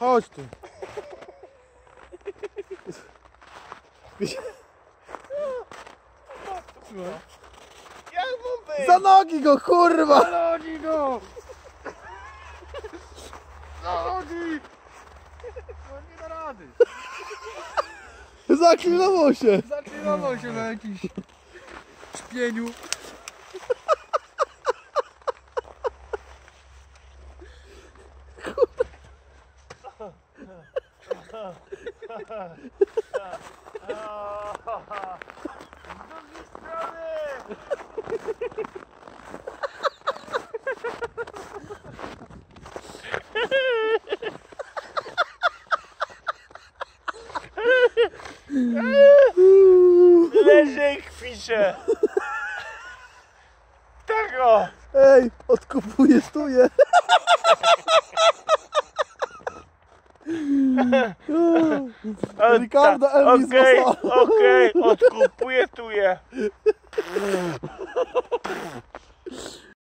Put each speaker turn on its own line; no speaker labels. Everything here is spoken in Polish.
Chodź tu.
Jak mam być?
Za nogi go, kurwa!
Zalodzi go! Zalodzi! No nie da rady.
Zaklinował się.
Zaklinował się na jakiś szpieniu. Z drugiej strony! Leży i. Tego!
Ej, odkupuję stuję. Ricardo Elvis
Okej, okej, odkupuję tu je.